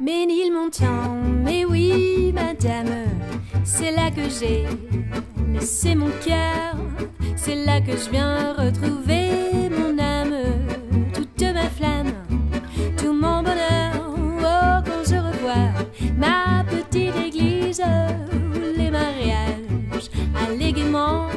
Ménilmontant, mais oui, madame, c'est là que j'ai laissé mon cœur, c'est là que je viens retrouver mon âme, toute ma flamme, tout mon bonheur. Oh, quand je revois ma petite église, les mariages, alléguement.